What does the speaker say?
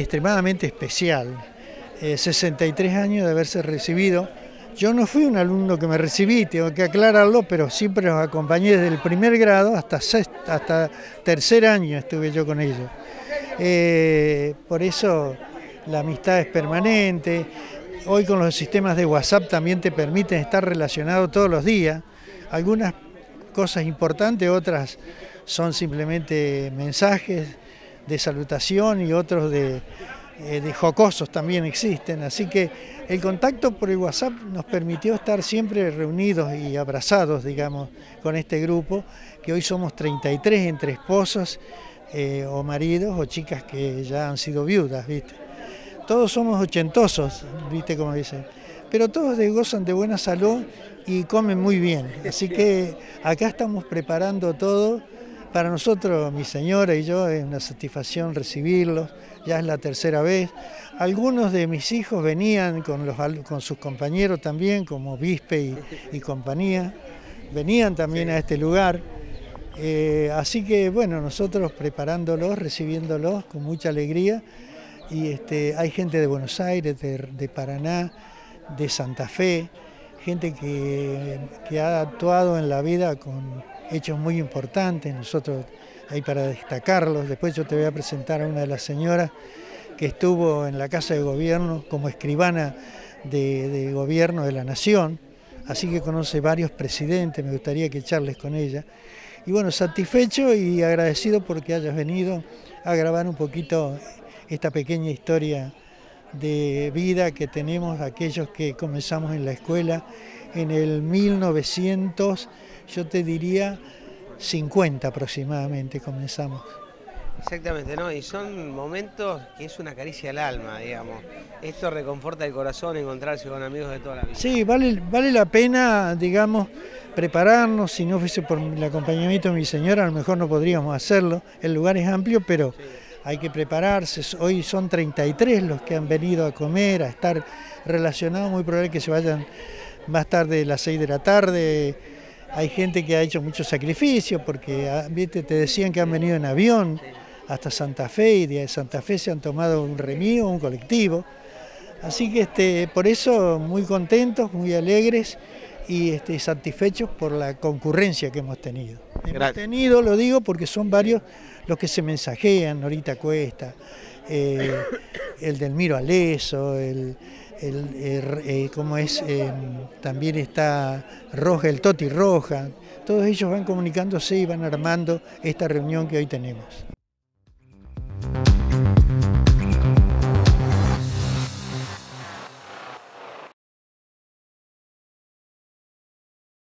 extremadamente especial. 63 eh, años de haberse recibido. Yo no fui un alumno que me recibí, tengo que aclararlo, pero siempre los acompañé desde el primer grado hasta, hasta tercer año estuve yo con ellos. Eh, por eso la amistad es permanente. Hoy con los sistemas de WhatsApp también te permiten estar relacionado todos los días. Algunas cosas importantes, otras son simplemente mensajes de salutación y otros de, eh, de jocosos también existen. Así que el contacto por el WhatsApp nos permitió estar siempre reunidos y abrazados, digamos, con este grupo, que hoy somos 33 entre esposos eh, o maridos o chicas que ya han sido viudas, ¿viste? Todos somos ochentosos, ¿viste como dicen? Pero todos gozan de buena salud y comen muy bien. Así que acá estamos preparando todo. Para nosotros, mi señora y yo, es una satisfacción recibirlos, ya es la tercera vez. Algunos de mis hijos venían con, los, con sus compañeros también, como Vispe y, compañía, venían también a este lugar. Eh, así que bueno, nosotros preparándolos, recibiéndolos con mucha alegría. Y este, hay gente de Buenos Aires, de Paraná, de Santa Fe, gente que, ha actuado en la vida con hechos muy importantes, nosotros ahí para destacarlos, después yo te voy a presentar a una de las señoras que estuvo en la Casa de Gobierno como escribana de, Gobierno de la Nación, así que conoce varios presidentes, me gustaría que charles con ella. Y bueno, satisfecho y agradecido porque hayas venido a grabar un poquito esta pequeña historia de vida que tenemos aquellos que comenzamos en la escuela en el 1900, yo te diría 50 aproximadamente comenzamos. Exactamente, ¿no? Y son momentos que es una caricia al alma, digamos. Esto reconforta el corazón, encontrarse con amigos de toda la vida. Sí, vale, vale la pena, digamos, prepararnos. Si no fuese por el acompañamiento de mi señora, a lo mejor no podríamos hacerlo. El lugar es amplio, pero hay que prepararse. Hoy son 33 los que han venido a comer, a estar relacionados. Muy probable que se vayan más tarde a las 6 de la tarde. Hay gente que ha hecho mucho sacrificio porque ah, te decían que han venido en avión hasta Santa Fe y de Santa Fe se han tomado un remío, un colectivo. Así que este, por eso muy contentos, muy alegres y este, satisfechos por la concurrencia que hemos tenido. Hemos tenido, lo digo, porque son varios los que se mensajean, Norita Cuesta, eh, el del Miro Aleso, el, el, eh, como es, eh, también está Roja, el Toti Roja, todos ellos van comunicándose y van armando esta reunión que hoy tenemos.